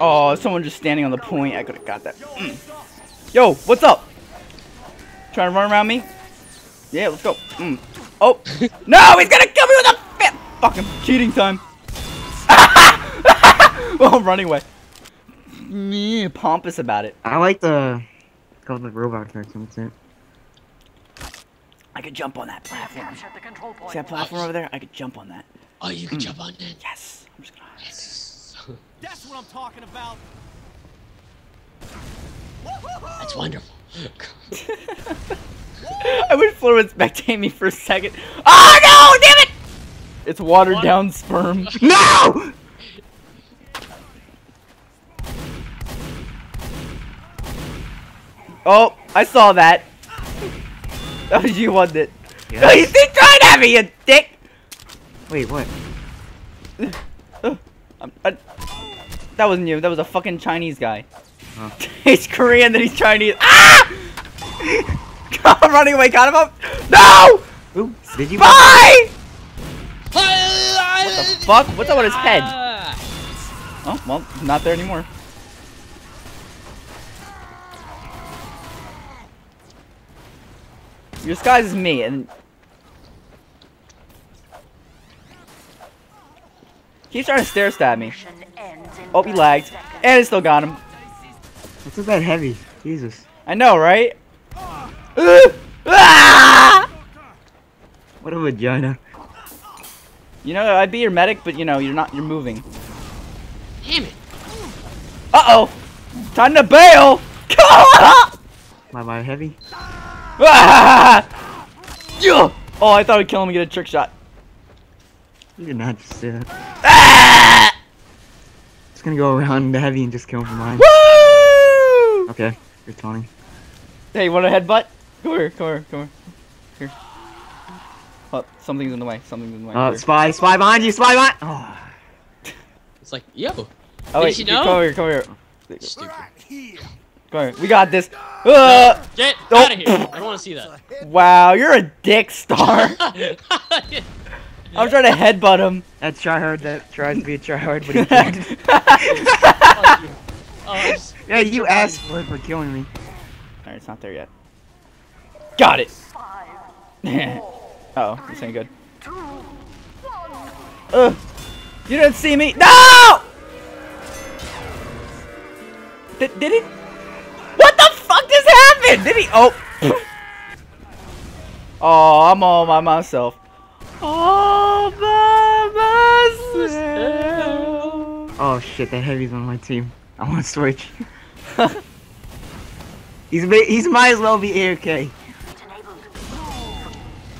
Oh, someone just standing on the point. I could have got that. Mm. Yo, what's up? Trying to run around me? Yeah, let's go. Mm. Oh, no, he's gonna kill me with a fit. Fucking cheating time. oh, I'm running away. Yeah, pompous about it. I like the go with the robot cartoon. I could jump on that platform. Captured the control point. See that platform over there? I could jump on that. Oh, you can jump on that. Yes. I'm just gonna. Yes. That's what I'm talking about. That's wonderful. I wish Fleur would spectate me for a second. Oh no! Damn it! It's watered down sperm. No! Oh, I saw that. That was oh, you, wasn't it? Oh, yes. No, you think trying at me, you dick! Wait, what? I'm- I- that wasn't you. That was a fucking Chinese guy. Huh. he's Korean, then he's Chinese. Ah! I'm running away. Got him up. No! Ooh, did you? Bye! what the fuck? What's up with his head? Oh, well, not there anymore. Your disguise is me, and... He's trying to stare stab me. Mission ends in Oh, he five lagged. And it still got him. What's with that heavy? Jesus. I know, right? Ah! What a vagina. You know, I'd be your medic, but you know, you're not, you're moving. Damn it. Uh-oh! Time to bail! My my heavy. Ah! Yeah! Oh, I thought I'd kill him and get a trick shot. You did not just say that. Just gonna go around the heavy and just kill him from behind. Woo! Okay, you're Tony. Hey, you want a headbutt? Come here, come here, come here. Here. Oh, something's in the way. Something's in the way. Uh, spy, spy behind you, spy behind. Oh, It's like, yo. oh did wait, you you- know? come here, come here. Stupid. Come here. We got this. Uh, Get Oh. out of here. I don't want to see that. wow, you're a dick star. I'm trying to headbutt him. that tryhard that tries to be a tryhard, but he can't. You. Oh, just- yeah, you asked for it for killing me. Alright, it's not there yet. Got it. Five, oh, this ain't good. two. Ugh. You didn't see me. No! Did, did he? What the fuck just happened? Did he? Oh. oh, I'm all by myself. All by myself. Oh shit, that heavy's on my team. I want to switch. he's he's might as well be AFK.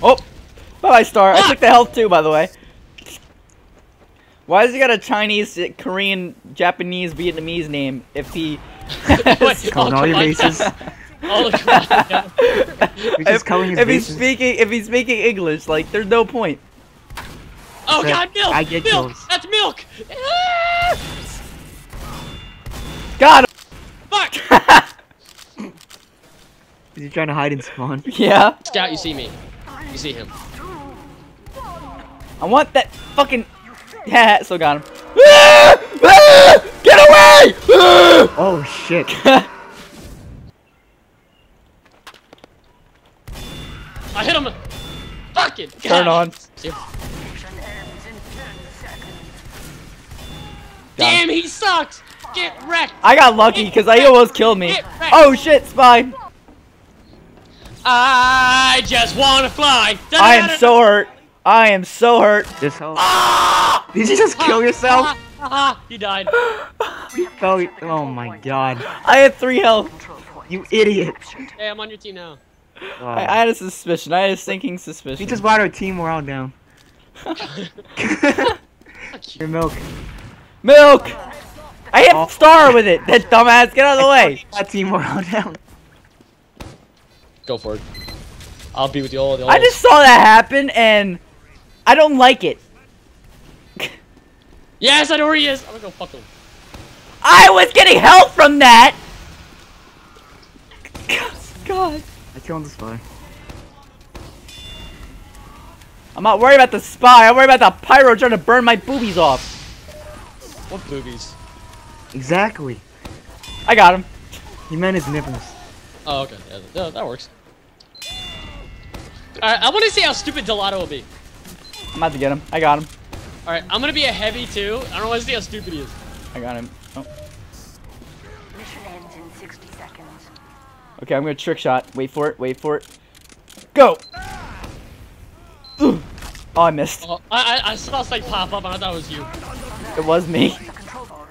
Oh, bye bye, Star. I took the ah! health too, by the way. Why does he got a Chinese, Korean, Japanese, Vietnamese name if he? Covering all your bases. Oh, come on. yeah. You're just if, covering his if he's speaking, if he's speaking English, like there's no point. Oh, So, God, milk! I get milk! kills. That's milk! God. Fuck! Is he trying to hide and spawn? yeah. Scout, you see me. You see him. I want that fucking. Yeah, still got him. Ah! Ah! Get away! Ah! Oh shit. I hit him! Fucking Turn on. See him? Mission ends in ten seconds. Damn, he sucks! Get wrecked! I got lucky because I almost killed me. Oh shit, spy! I just wanna fly! I am so hurt. I am so hurt. Just help. Ah! Did you just kill yourself? Ah, ah, ah, he died. Oh, oh my god. I had three health. You idiot. Hey, I'm on your team now. Oh. I, I had a suspicion. I had a sinking suspicion. we just brought our team morale down. Your milk. Milk! I hit Oh. Star with it! That dumbass, get out of the way! That team morale down. Go for it. I'll be with you all. The I just saw that happen and I don't like it. Yes, I know where he is. I'm gonna go fuck him. I was getting help from that! God. I killed the spy. I'm not worried about the spy, I'm worried about the pyro trying to burn my boobies off. What boobies? Exactly. I got him. He meant his nipples. Oh, okay. Yeah, yeah, that works. Alright, I want to see how stupid Delato will be. I'm about to get him. I got him. Alright, I'm gonna be a heavy too. I don't want to see how stupid he is. I got him. Oh. Mission ends in 60 seconds. Okay, I'm gonna trick shot. Wait for it. Wait for it. Go. Ooh. Oh, I missed. Oh, I, I, I saw something pop up and I thought it was you. It was me. The control board.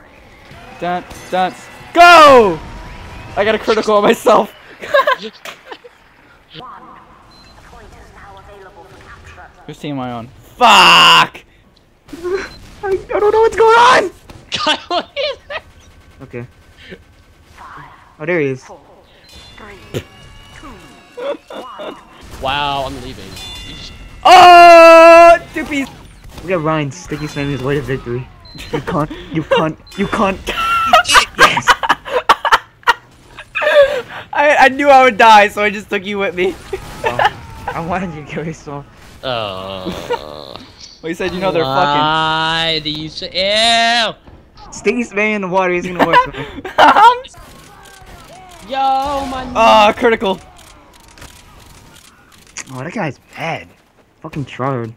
Dun, dun. Go! I got a critical on myself. One. The point is now available for capture. Whose team am I on? Fuck! I, I don't know what's going on! God, what is that? Okay. Five, Oh, there he is. Wow, I'm leaving. You Oh! Two piece. Look at Ryan sticky slamming his way to victory. You cunt. You cunt. You cunt. yes. I, I knew I would die, so I just took you with me. Oh, I wanted you to kill yourself. Oh. well, you said you know they're fucking. Why do you say? Ew! Sticky slamming in the water isn't gonna work. man. Yo, my. Ah, critical. Oh, that guy's bad. Fucking tryhard.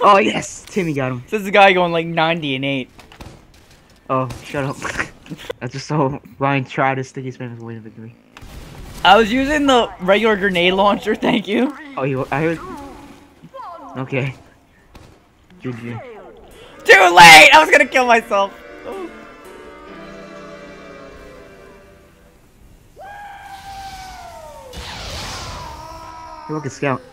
Oh yes, Timmy got him. This is a guy going like 90 and 8. Oh, shut up. I just saw Ryan try to sticky spam his way to victory. I was using the regular grenade launcher, thank you. Oh, you? I heard. Okay. GG. Too late! I was gonna kill myself. Hey, look, a scout.